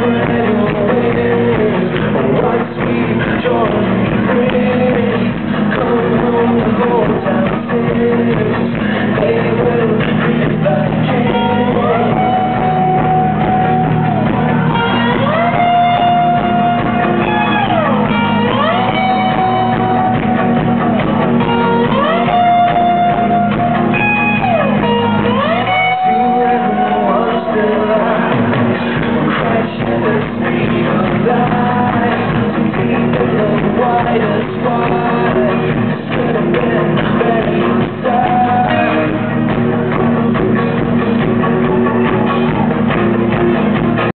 Once we come home, go down.